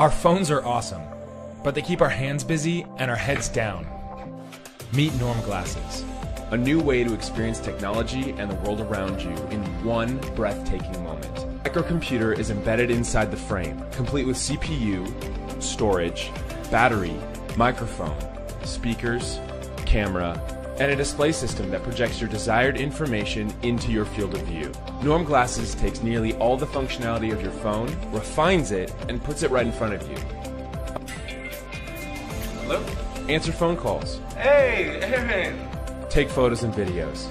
Our phones are awesome, but they keep our hands busy and our heads down. Meet Norm Glasses. A new way to experience technology and the world around you in one breathtaking moment. Microcomputer is embedded inside the frame, complete with CPU, storage, battery, microphone, speakers, camera, and a display system that projects your desired information into your field of view. Norm Glasses takes nearly all the functionality of your phone, refines it, and puts it right in front of you. Hello? Answer phone calls, Hey, Aaron! take photos and videos,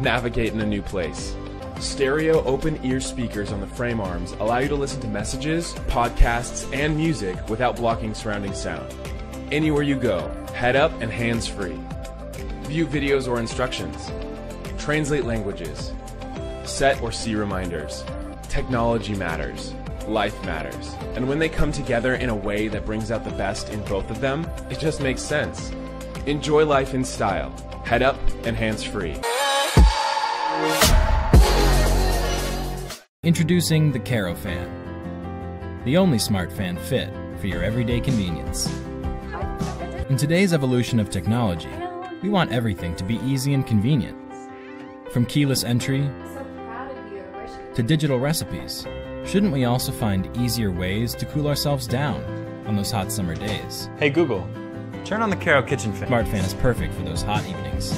navigate in a new place. Stereo open ear speakers on the frame arms allow you to listen to messages, podcasts, and music without blocking surrounding sound. Anywhere you go, head up and hands free. View videos or instructions. Translate languages. Set or see reminders. Technology matters. Life matters. And when they come together in a way that brings out the best in both of them, it just makes sense. Enjoy life in style. Head up and hands free. Introducing the Caro Fan, the only smart fan fit for your everyday convenience. In today's evolution of technology, we want everything to be easy and convenient. From keyless entry to digital recipes, shouldn't we also find easier ways to cool ourselves down on those hot summer days? Hey Google, turn on the Caro kitchen fan. Smart fan is perfect for those hot evenings.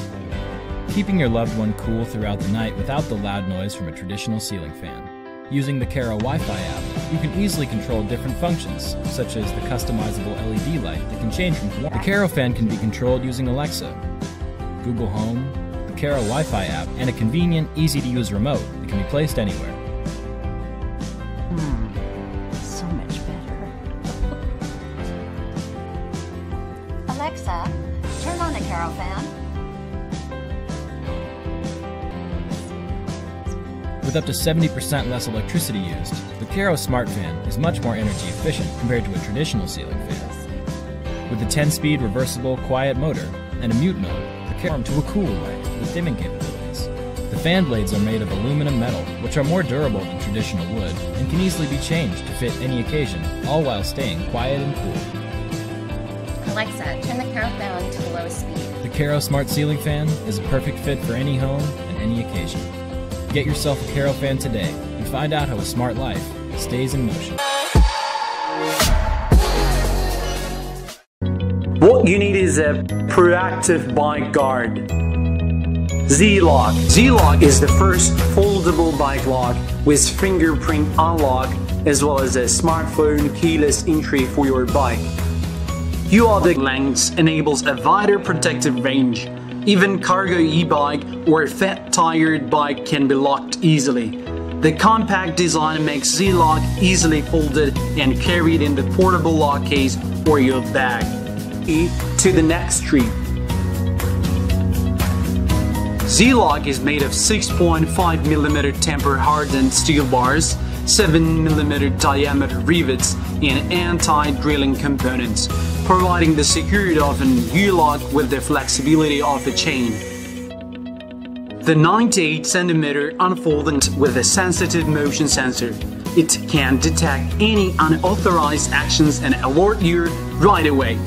Keeping your loved one cool throughout the night without the loud noise from a traditional ceiling fan. Using the Caro Wi-Fi app, you can easily control different functions, such as the customizable LED light that can change from warm. The Caro fan can be controlled using Alexa, Google Home, the Caro Wi-Fi app, and a convenient, easy-to-use remote that can be placed anywhere. Hmm, so much better. Alexa, turn on the Caro fan. With up to 70% less electricity used, the Caro Smart Fan is much more energy efficient compared to a traditional ceiling fan. With a 10-speed reversible quiet motor and a mute mode, to a cool light with dimming capabilities. The fan blades are made of aluminum metal, which are more durable than traditional wood and can easily be changed to fit any occasion, all while staying quiet and cool. Alexa, turn the Caro fan to the lowest speed. The Caro Smart Ceiling Fan is a perfect fit for any home and any occasion. Get yourself a Caro fan today and find out how a smart life stays in motion. You need is a proactive bike guard. Z-Lock. Z-Lock is the first foldable bike lock with fingerprint unlock as well as a smartphone keyless entry for your bike. UR lengths enables a wider protective range. Even cargo e-bike or fat-tired bike can be locked easily. The compact design makes Z-Lock easily folded and carried in the portable lock case or your bag. E to the next tree. Z-Lock is made of 6.5mm temper hardened steel bars, 7mm diameter rivets, and anti-drilling components, providing the security of an U-lock with the flexibility of a chain. The 98cm unfolded with a sensitive motion sensor. It can detect any unauthorized actions and alert you right away.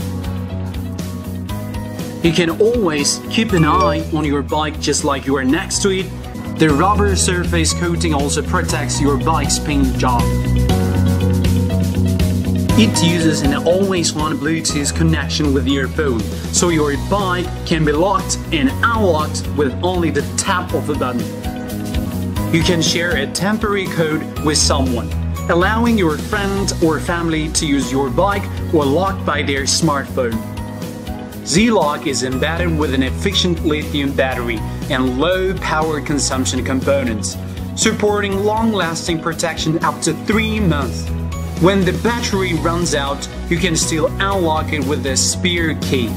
You can always keep an eye on your bike just like you are next to it. The rubber surface coating also protects your bike's paint job. It uses an always-on Bluetooth connection with your phone, so your bike can be locked and unlocked with only the tap of a button. You can share a temporary code with someone, allowing your friend or family to use your bike or lock by their smartphone. Z-Lock is embedded with an efficient lithium battery and low power consumption components, supporting long-lasting protection up to 3 months. When the battery runs out, you can still unlock it with a spare key.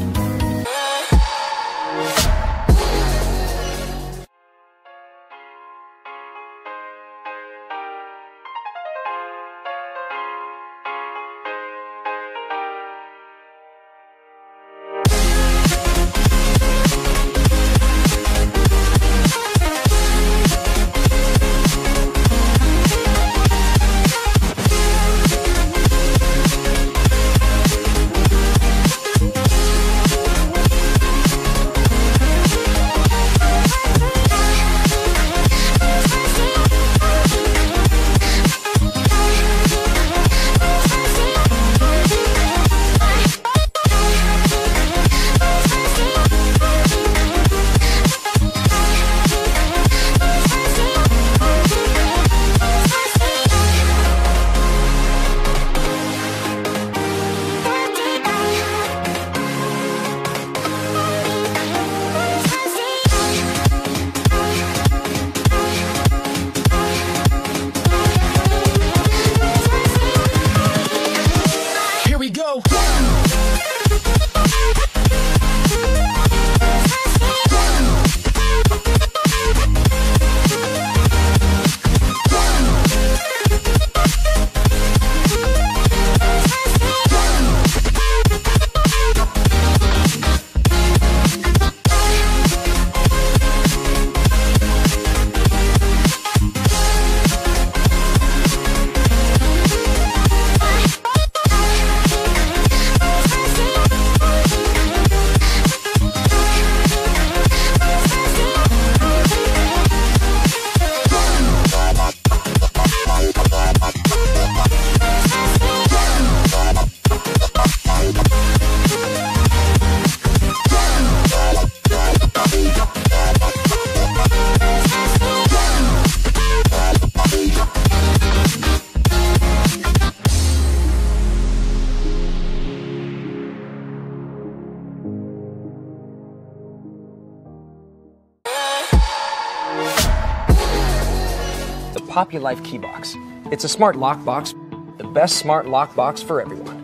PopuLife Keybox. It's a smart lockbox, the best smart lockbox for everyone.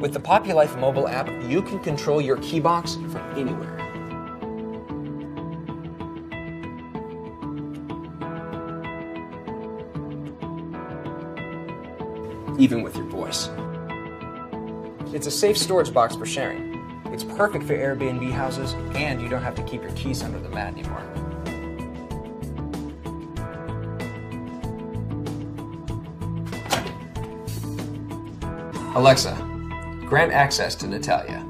With the PopuLife mobile app, you can control your keybox from anywhere. Even with your voice. It's a safe storage box for sharing. It's perfect for Airbnb houses, and you don't have to keep your keys under the mat anymore. Alexa, grant access to Natalia.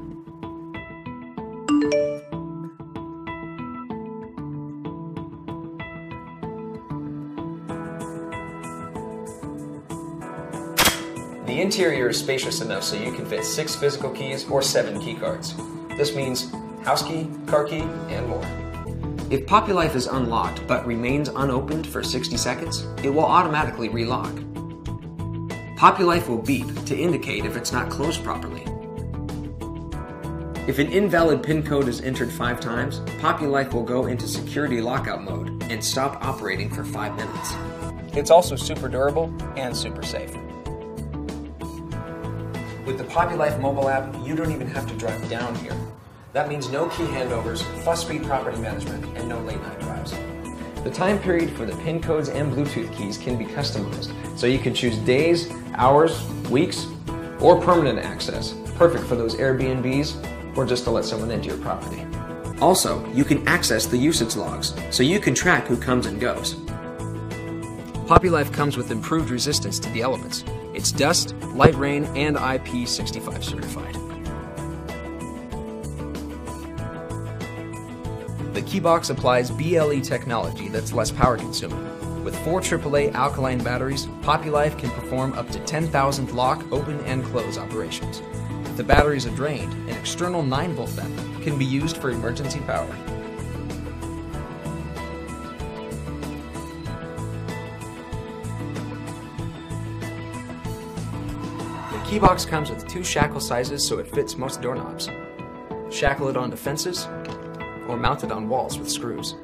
The interior is spacious enough so you can fit six physical keys or seven key cards. This means house key, car key, and more. If PopuLife is unlocked but remains unopened for 60 seconds, it will automatically relock. PopuLife will beep to indicate if it's not closed properly. If an invalid PIN code is entered five times, PopuLife will go into security lockout mode and stop operating for five minutes. It's also super durable and super safe. With the PopuLife mobile app, you don't even have to drive down here. That means no key handovers, fuss speed property management, and no late night drives. The time period for the PIN codes and Bluetooth keys can be customized, so you can choose days, hours, weeks, or permanent access, perfect for those Airbnbs or just to let someone into your property. Also, you can access the usage logs, so you can track who comes and goes. PopuLife comes with improved resistance to the elements. It's dust, light rain, and IP65 certified. The Keybox applies BLE technology that's less power consuming. With four AAA alkaline batteries, PopuLife can perform up to 10,000 lock, open, and close operations. If the batteries are drained, an external 9 volt battery can be used for emergency power. The keybox comes with two shackle sizes so it fits most doorknobs. Shackle it onto fences or mounted on walls with screws.